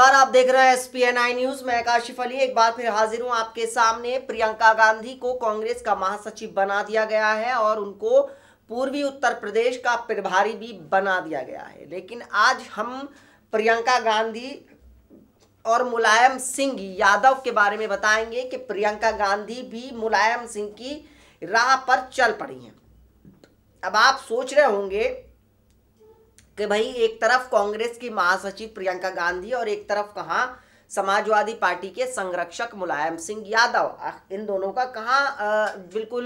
नमस्कार, आप देख रहे हैं S P N I news मैं काशिफ अली एक बार फिर हाजिर हूँ आपके सामने। प्रियंका गांधी को कांग्रेस का महासचिव बना दिया गया है और उनको पूर्वी उत्तर प्रदेश का प्रभारी भी बना दिया गया है। लेकिन आज हम प्रियंका गांधी और मुलायम सिंह यादव के बारे में बताएँगे कि प्रियंका गांधी भी मुलायम सिंह की राह पर चल पड़ी हैं। अब आप सोच रहे होंगे कि भाई एक तरफ़ कांग्रेस की महासचिव प्रियंका गांधी और एक तरफ़ कहाँ समाजवादी पार्टी के संरक्षक मुलायम सिंह यादव। इन दोनों का कहाँ बिल्कुल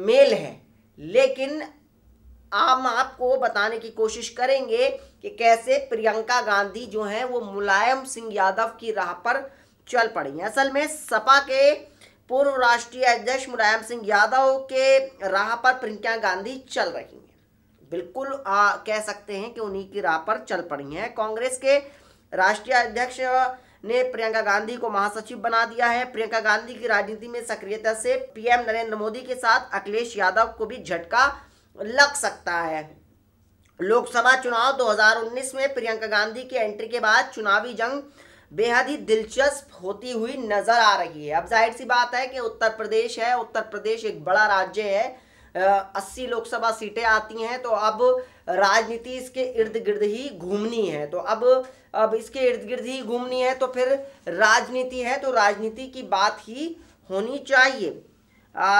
मेल है। लेकिन हम आपको बताने की कोशिश करेंगे कि कैसे प्रियंका गांधी जो है, वो मुलायम सिंह यादव की राह पर चल पड़ी हैं। असल में सपा के पूर्व राष्ट्रीय अध्यक्ष मुलायम सिंह यादव के राह पर प्रियंका गांधी चल रही हैं। बिल्कुल आ, कह सकते हैं कि उन्हीं की राह पर चल पड़ी हैं। कांग्रेस के राष्ट्रीय अध्यक्ष ने प्रियंका गांधी को महासचिव बना दिया है। प्रियंका गांधी की राजनीति में सक्रियता से पीएम नरेंद्र मोदी के साथ अखिलेश यादव को भी झटका लग सकता है। लोकसभा चुनाव 2019 में प्रियंका गांधी की एंट्री के बाद चुनावी जंग बेहद ही दिलचस्प होती हुई नज़र आ रही है। अब ज़ाहिर सी बात है कि उत्तर प्रदेश है। उत्तर प्रदेश एक बड़ा राज्य है। अस्सी लोकसभा सीटें आती हैं तो अब राजनीति इसके इर्द गिर्द ही घूमनी है। तो अब अब इसके इर्द गिर्द ही घूमनी है तो फिर राजनीति है तो राजनीति की बात ही होनी चाहिए।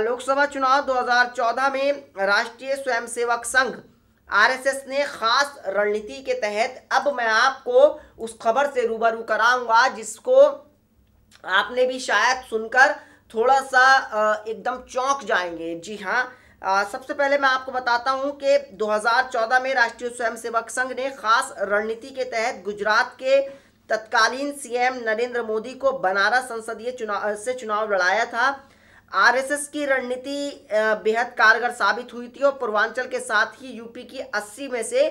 लोकसभा चुनाव 2014 में राष्ट्रीय स्वयंसेवक संघ, आरएसएस ने खास रणनीति के तहत, अब मैं आपको उस खबर से रूबरू कराऊँगा, जिसको आपने भी शायद सुनकर थोड़ा सा एकदम चौंक जाएँगे। जी हाँ आ, सबसे पहले मैं आपको बताता हूँ कि 2014 में राष्ट्रीय स्वयंसेवक संघ ने खास रणनीति के तहत गुजरात के तत्कालीन सीएम नरेंद्र मोदी को बनारस संसदीय चुनाव से चुनाव लड़ाया था। आरएसएस की रणनीति बेहद कारगर साबित हुई थी और पूर्वांचल के साथ ही यूपी की 80 में से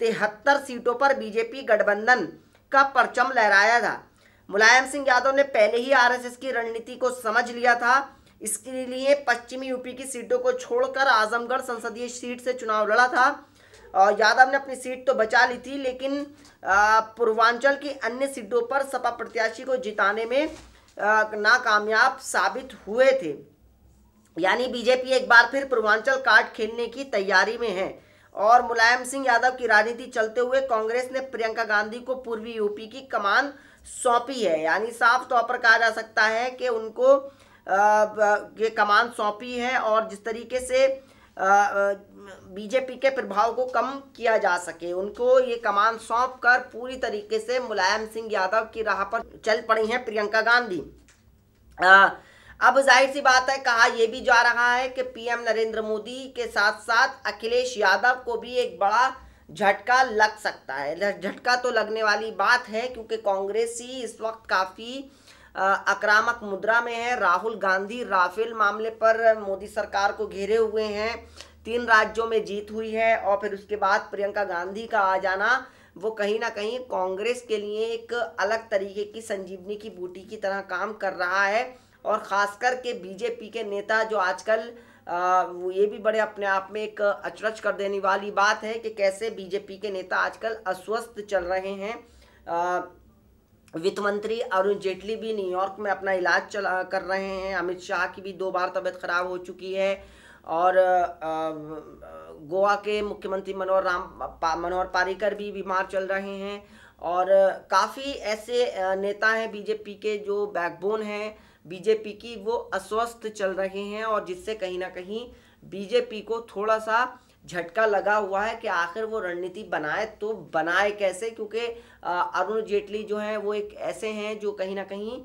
तिहत्तर सीटों पर बीजेपी गठबंधन का परचम लहराया था। मुलायम सिंह यादव ने पहले ही आरएसएस की रणनीति को समझ लिया था। इसके लिए पश्चिमी यूपी की सीटों को छोड़कर आजमगढ़ संसदीय सीट से चुनाव लड़ा था। और यादव ने अपनी सीट तो बचा ली थी, लेकिन पूर्वांचल की अन्य सीटों पर सपा प्रत्याशी को जिताने में नाकामयाब साबित हुए थे। यानी बीजेपी एक बार फिर पूर्वांचल कार्ड खेलने की तैयारी में है। और मुलायम सिंह यादव की राजनीति चलते हुए कांग्रेस ने प्रियंका गांधी को पूर्वी यूपी की कमान सौंपी है। यानी साफ़ तौर पर कहा जा सकता है कि उनको ये कमान सौंपी है और जिस तरीके से बीजेपी के प्रभाव को कम किया जा सके, उनको ये कमान सौंप कर पूरी तरीके से मुलायम सिंह यादव की राह पर चल पड़ी हैं प्रियंका गांधी। अब ज़ाहिर सी बात है, कहा यह भी जा रहा है कि पीएम नरेंद्र मोदी के साथ साथ अखिलेश यादव को भी एक बड़ा झटका लग सकता है। झटका तो लगने वाली बात है, क्योंकि कांग्रेस ही इस वक्त काफ़ी आक्रामक मुद्रा में है। राहुल गांधी राफेल मामले पर मोदी सरकार को घेरे हुए हैं। तीन राज्यों में जीत हुई है और फिर उसके बाद प्रियंका गांधी का आ जाना, वो कहीं ना कहीं कांग्रेस के लिए एक अलग तरीके की संजीवनी की बूटी की तरह काम कर रहा है और ख़ासकर के बीजेपी के नेता जो आजकल वो ये भी बड़े अपने आप में एक अचरज कर देने वाली बात है कि कैसे बीजेपी के नेता आजकल अस्वस्थ चल रहे हैं। वित्त मंत्री अरुण जेटली भी न्यूयॉर्क में अपना इलाज चला, कर रहे हैं। अमित शाह की भी दो बार तबीयत खराब हो चुकी है। और गोवा के मुख्यमंत्री मनोहर राम मनोहर पारिकर भी बीमार चल रहे हैं। और, काफ़ी ऐसे नेता हैं बीजेपी के जो बैकबोन हैं। बीजेपी की वो अस्वस्थ चल रहे हैं और जिससे कहीं ना कहीं बीजेपी को थोड़ा सा झटका लगा हुआ है कि आखिर वो रणनीति बनाए तो बनाए कैसे? क्योंकि अरुण जेटली जो है वो एक ऐसे हैं जो कहीं ना कहीं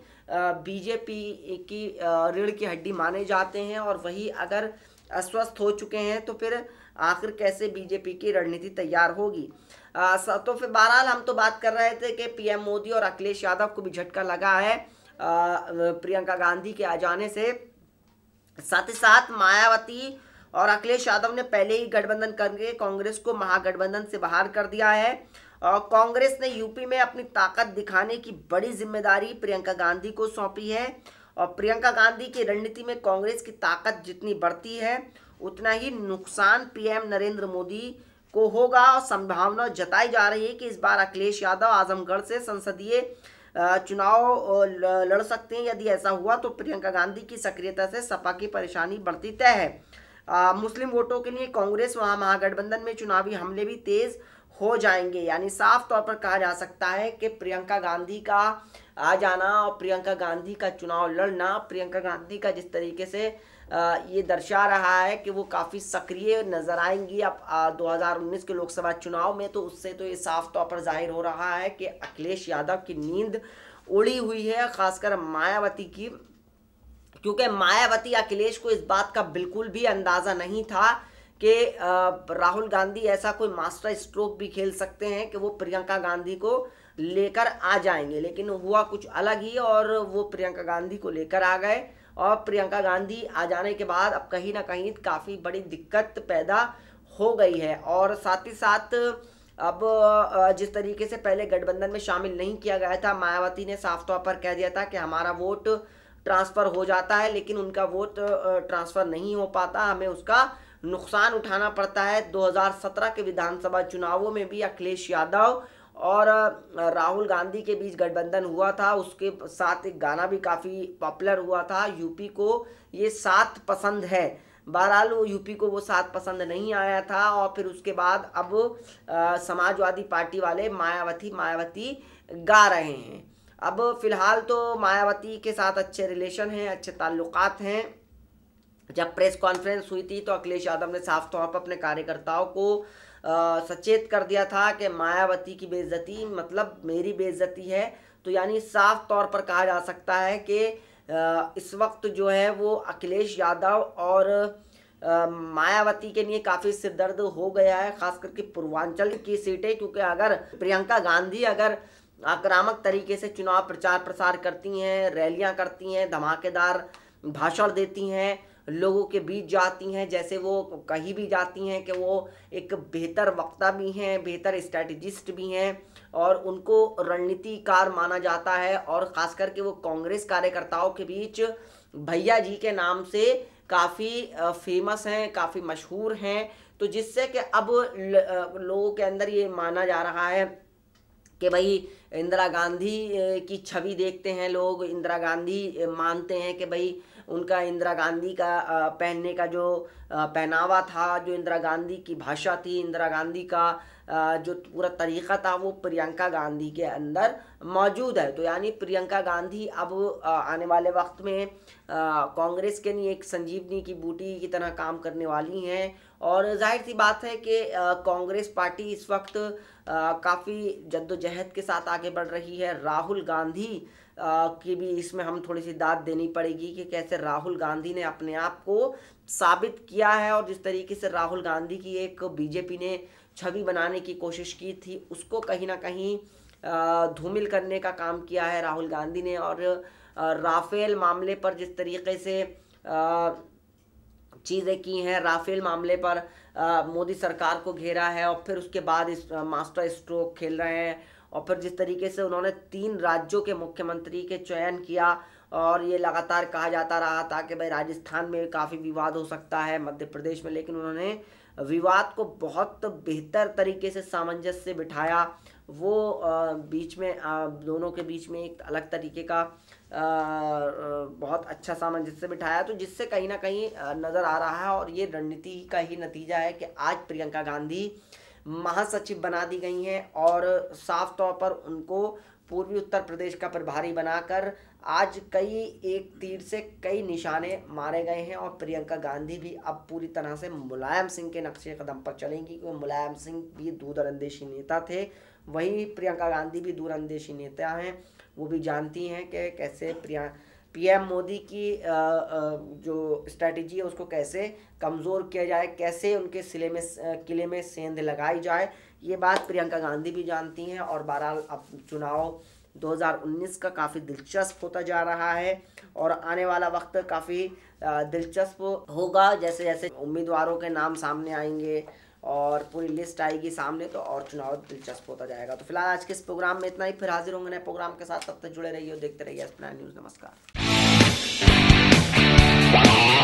बीजेपी की रीढ़ की हड्डी माने जाते हैं और वही अगर अस्वस्थ हो चुके हैं तो फिर आखिर कैसे बीजेपी की रणनीति तैयार होगी? तो फिर बहरहाल हम तो बात कर रहे थे कि पीएम मोदी और अखिलेश यादव को भी झटका लगा है प्रियंका गांधी के आ जाने से। साथ ही साथ मायावती और अखिलेश यादव ने पहले ही गठबंधन करके कांग्रेस को महागठबंधन से बाहर कर दिया है। और कांग्रेस ने यूपी में अपनी ताकत दिखाने की बड़ी ज़िम्मेदारी प्रियंका गांधी को सौंपी है। और प्रियंका गांधी की रणनीति में कांग्रेस की ताकत जितनी बढ़ती है, उतना ही नुकसान पीएम नरेंद्र मोदी को होगा। और संभावना जताई जा रही है कि इस बार अखिलेश यादव आजमगढ़ से संसदीय चुनाव लड़ सकते हैं। यदि ऐसा हुआ तो प्रियंका गांधी की सक्रियता से सपा की परेशानी बढ़ती तय है। आ, मुस्लिम वोटों के लिए कांग्रेस वहाँ महागठबंधन में चुनावी हमले भी तेज हो जाएँगे। यानी साफ़ तौर पर कहा जा सकता है कि प्रियंका गांधी का आ जाना और प्रियंका गांधी का चुनाव लड़ना प्रियंका गांधी का जिस तरीके से ये दर्शा रहा है कि वो काफ़ी सक्रिय नज़र आएँगी अब 2019 के लोकसभा चुनाव में तो उससे तो ये साफ़ तौर पर ज़ाहिर हो रहा है कि अखिलेश यादव की नींद उड़ी हुई है खासकर मायावती की। क्योंकि मायावती अखिलेश को इस बात का बिल्कुल भी अंदाज़ा नहीं था कि राहुल गांधी ऐसा कोई मास्टर स्ट्रोक भी खेल सकते हैं कि वो प्रियंका गांधी को लेकर आ जाएँगे। लेकिन हुआ कुछ अलग ही और वो प्रियंका गांधी को लेकर आ गए और प्रियंका गांधी आ जाने के बाद अब कहीं ना कहीं काफ़ी बड़ी दिक्कत पैदा हो गई है और साथ ही साथ अब जिस तरीके से पहले गठबंधन में शामिल नहीं किया गया था, मायावती ने साफ़ तौर पर कह दिया था कि हमारा वोट ट्रांसफ़र हो जाता है, लेकिन उनका वोट ट्रांसफ़र नहीं हो पाता। हमें उसका नुकसान उठाना पड़ता है। 2017 के विधानसभा चुनावों में भी अखिलेश यादव और राहुल गांधी के बीच गठबंधन हुआ था। उसके साथ एक गाना भी काफ़ी पॉपुलर हुआ था, यूपी को ये साथ पसंद है। बहरहाल, वो यूपी को वो साथ पसंद नहीं आया था और फिर उसके बाद अब समाजवादी पार्टी वाले मायावती मायावती गा रहे हैं। अब फ़िलहाल तो मायावती के साथ अच्छे रिलेशन हैं अच्छे ताल्लुकात हैं। जब प्रेस कॉन्फ्रेंस हुई थी तो अखिलेश यादव ने साफ़ तौर पर अपने कार्यकर्ताओं को आ, सचेत कर दिया था कि मायावती की बेइज्जती मतलब मेरी बेइज्जती है। तो यानी साफ़ तौर पर कहा जा सकता है कि इस वक्त जो है वो अखिलेश यादव और मायावती के लिए काफ़ी सिरदर्द हो गया है खास करके पूर्वांचल की सीटें। क्योंकि अगर प्रियंका गांधी अगर आक्रामक तरीके से चुनाव प्रचार प्रसार करती हैं, रैलियाँ करती हैं, धमाकेदार भाषण देती हैं, लोगों के बीच जाती हैं, जैसे वो कहीं भी जाती हैं कि वो एक बेहतर वक्ता भी हैं, बेहतर स्ट्रेटजिस्ट भी हैं और उनको रणनीतिकार माना जाता है और ख़ास करके वो कांग्रेस कार्यकर्ताओं के बीच भैया जी के नाम से काफ़ी फ़ेमस हैं, काफ़ी मशहूर हैं। तो जिससे कि अब लोगों के अंदर ये माना जा रहा है कि भाई इंदिरा गांधी की छवि देखते हैं लोग, इंदिरा गांधी मानते हैं कि भाई उनका इंदिरा गांधी का पहनने का जो पहनावा था, जो इंदिरा गांधी की भाषा थी, इंदिरा गांधी का जो पूरा तरीक़ा था, वो प्रियंका गांधी के अंदर मौजूद है। तो यानी प्रियंका गांधी अब आने वाले वक्त में कांग्रेस के लिए एक संजीवनी की बूटी की तरह काम करने वाली हैं और ज़ाहिर सी बात है कि कांग्रेस पार्टी इस वक्त काफ़ी जद्दोजहद के साथ आगे बढ़ रही है। राहुल गांधी की भी इसमें हम थोड़ी सी दाद देनी पड़ेगी कि कैसे राहुल गांधी ने अपने आप को साबित किया है और जिस तरीके से राहुल गांधी की एक बीजेपी ने छवि बनाने की कोशिश की थी, उसको कहीं ना कहीं धूमिल करने का काम किया है राहुल गांधी ने। और राफेल मामले पर जिस तरीके से चीज़ें की हैं, राफेल मामले पर मोदी सरकार को घेरा है और फिर उसके बाद इस मास्टर स्ट्रोक खेल रहे हैं और फिर जिस तरीके से उन्होंने तीन राज्यों के मुख्यमंत्री के चयन किया और ये लगातार कहा जाता रहा था कि भाई राजस्थान में काफ़ी विवाद हो सकता है, मध्य प्रदेश में, लेकिन उन्होंने विवाद को बहुत बेहतर तरीके से सामंजस्य से बिठाया। वो बीच में दोनों के बीच में एक अलग तरीके का बहुत अच्छा सामंजस्य बिठाया। तो जिससे कहीं ना कहीं नज़र आ रहा है और ये रणनीति का ही नतीजा है कि आज प्रियंका गांधी महासचिव बना दी गई हैं और साफ़ तौर पर उनको पूर्वी उत्तर प्रदेश का प्रभारी बनाकर आज कई एक तीर से कई निशाने मारे गए हैं और प्रियंका गांधी भी अब पूरी तरह से मुलायम सिंह के नक्शे कदम पर चलेंगी, क्योंकि मुलायम सिंह भी दूरअंदेशी नेता थे। वहीं प्रियंका गांधी भी दूरअंदेशी नेता हैं। वो भी जानती हैं कि कैसे प्रिया पीएम मोदी की जो स्ट्रेटजी है, उसको कैसे कमज़ोर किया जाए, कैसे उनके सिले में किले में सेंध लगाई जाए, ये बात प्रियंका गांधी भी जानती हैं और बहरहाल अब चुनाव 2019 का काफ़ी दिलचस्प होता जा रहा है और आने वाला वक्त काफ़ी दिलचस्प होगा। जैसे जैसे उम्मीदवारों के नाम सामने आएँगे और पूरी लिस्ट आएगी सामने तो और चुनाव दिलचस्प होता जाएगा। तो फ़िलहाल आज के इस प्रोग्राम में इतना ही। फिर हाजिर होंगे नए प्रोग्राम के साथ। तब तक जुड़े रहिए और देखते रहिए न्यूज़ नमस्कार। Música